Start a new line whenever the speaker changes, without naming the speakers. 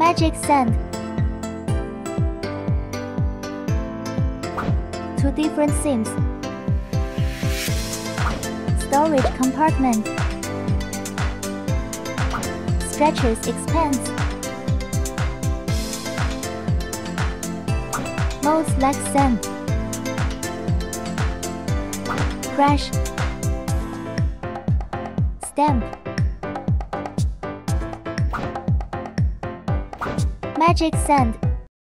Magic Sand. Two different sims. Storage compartment. Stretches expands. Moves like sand. Crash. Stamp. Magic Sand